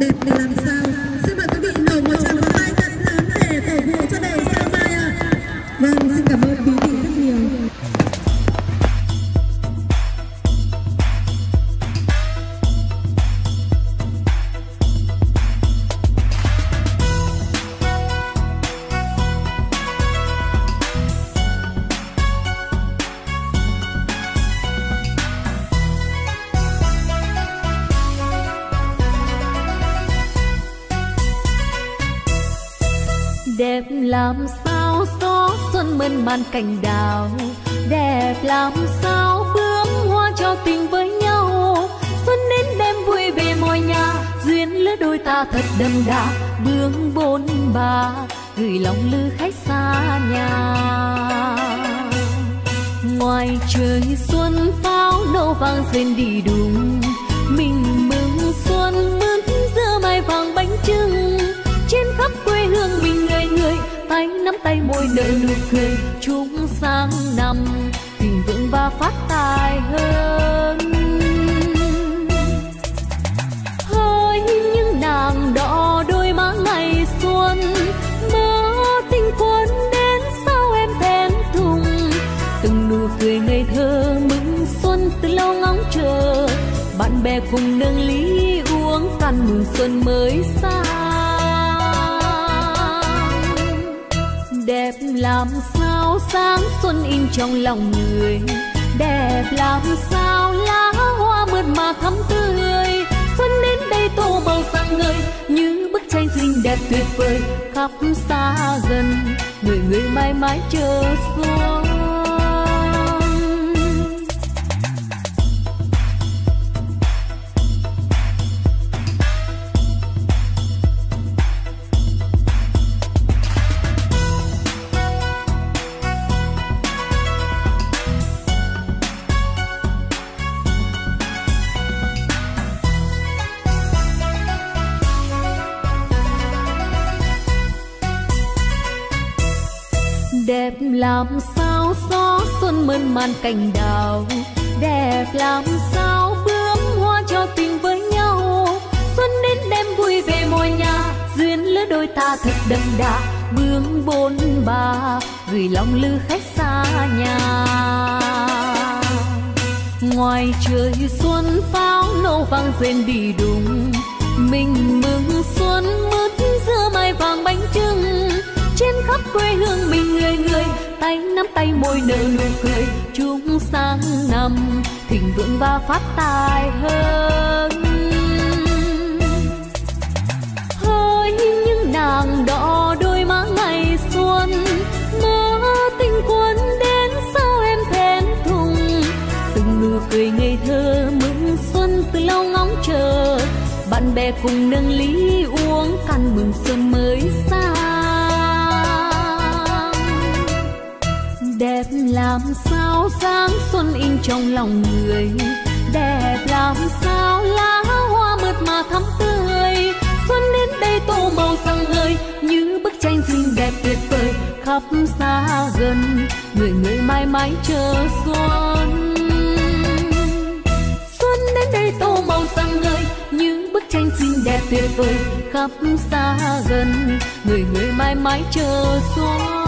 đẹp để làm sao? Xin mời quý vị nổ một tràng pháo tay thật lớn để cổ vũ cho đời sao mai ạ. Vâng xin cảm ơn đẹp làm sao gió xuân mơn man cành đào. Đẹp làm sao bướm hoa cho tình với nhau. Xuân đến đêm vui về mọi nhà, duyên lứa đôi ta thật đậm đà. Bướm bốn ba gửi lòng lư khách xa nhà. Ngoài trời xuân pháo nâu vang rền đi đùng. Nở nụ cười chúng sang năm thịnh vượng và phát tài hơn. Hỡi những nàng đỏ đôi má ngày xuân, mơ tình quân đến sao em thèm thùng. Từng nụ cười ngây thơ mừng xuân từ lâu ngóng chờ, bạn bè cùng nâng ly uống cạn mừng xuân mới sang đẹp làm sao sáng xuân in trong lòng người. Đẹp làm sao lá hoa mượt mà thắm tươi. Xuân đến đây tô màu sáng ngời như bức tranh xinh đẹp tuyệt vời khắp xa gần. Người người mãi mãi chờ xuân. Làm sao gió xuân mơn man cành đào? Đẹp làm sao bướm hoa cho tình với nhau? Xuân đến đêm vui về mọi nhà, duyên lứa đôi ta thật đậm đà. Bướm bốn ba gửi lòng lư khách xa nhà. Ngoài trời xuân pháo nổ vang rền đi đùng, mình mừng xuân mướt giữa mai vàng bánh trưng trên khắp quê hương mình người người, tay nắm tay môi nở nụ cười chúng sang năm thịnh vượng và phát tài hơn. Hơi những nàng đỏ đôi má ngày xuân mơ tình quân đến sao em thẹn thùng. Từng nụ cười ngây thơ mừng xuân từ lâu ngóng chờ, bạn bè cùng nâng ly uống cạn mừng xuân mới sang đẹp làm sao sáng xuân in trong lòng người. Đẹp làm sao lá hoa mượt mà thắm tươi. Xuân đến đây tô màu sang ngời, như bức tranh xinh đẹp tuyệt vời khắp xa gần. Người người mãi mãi chờ xuân. Xuân đến đây tô màu sang ngời, như bức tranh xinh đẹp tuyệt vời khắp xa gần. Người người mãi mãi chờ xuân.